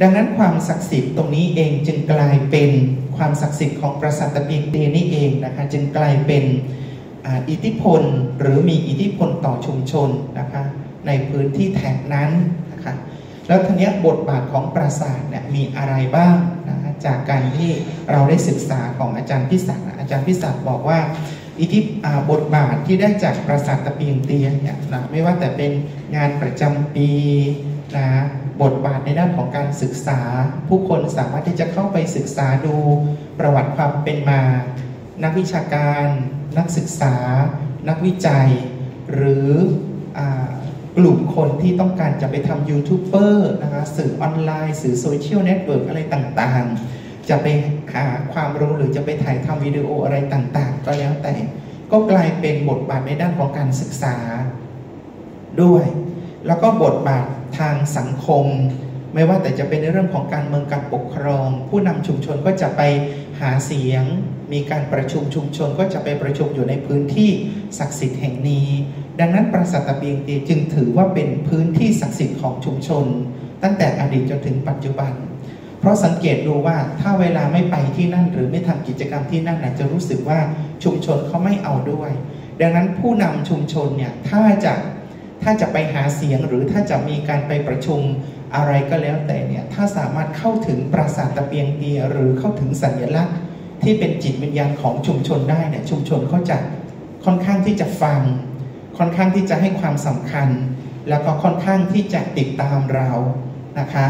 ดังนั้นความศักดิ์สิทธิ์ตรงนี้เองจึงกลายเป็นความศักดิ์สิทธิ์ของปราสาทตะปียงเตียนี่เองนะคะจึงกลายเป็นอิทธิพลหรือมีอิทธิพลต่อชุมชนนะคะในพื้นที่แถบนั้นนะคะแล้วทีนี้บทบาทของปราสาทเนี่ยมีอะไรบ้างนะคะจากการที่เราได้ศึกษาของอาจารย์พิศักดิ์อาจารย์พิศักดิ์บอกว่าอิทธิบทบาทที่ได้จากปราสาทตะเปียงเตียเนี่ยนะไม่ว่าแต่เป็นงานประจำปีนะ บทบาทในด้านของการศึกษา ผู้คนสามารถที่จะเข้าไปศึกษาดูประวัติความเป็นมา นักวิชาการ นักศึกษา นักวิจัย หรือกลุ่มคนที่ต้องการจะไปทำยูทูบเบอร์นะคะสื่อออนไลน์ สื่อ social network อะไรต่างๆ จะไปหาความรู้หรือจะไปถ่ายทำวิดีโออะไรต่างๆ ก็แล้วแต่ ก็กลายเป็นบทบาทในด้านของการศึกษาด้วย แล้วก็บทบาท ทางสังคม ไม่ว่าแต่จะเป็นในเรื่องของการเมืองการปกครอง ผู้นำชุมชนก็จะไปหาเสียง มีการประชุมชุมชนก็จะไปประชุมอยู่ในพื้นที่ศักดิ์สิทธิ์แห่งนี้ ดังนั้นปราสาทตะเปียงเตียจึงถือว่าเป็นพื้นที่ศักดิ์สิทธิ์ของชุมชน ตั้งแต่อดีตจนถึงปัจจุบัน เพราะสังเกตดูว่าถ้าเวลาไม่ไปที่นั่น หรือไม่ทำกิจกรรมที่นั่นจะรู้สึกว่าชุมชนเขาไม่เอาด้วย ดังนั้นผู้นำชุมชนเนี่ยถ้าจะ ถ้าจะไปหาเสียงหรือถ้าจะมีการไปประชุมอะไรก็แล้วแต่เนี่ยถ้าสามารถเข้าถึงปราสาทตะเปียงเตีย หรือเข้าถึงสัญลักษณ์ ที่เป็นจิตวิญญาณของชุมชนได้เนี่ยชุมชนเขาจะค่อนข้างที่จะฟัง ค่อนข้างที่จะให้ความสำคัญ แล้วก็ค่อนข้างที่จะติดตามเรานะคะ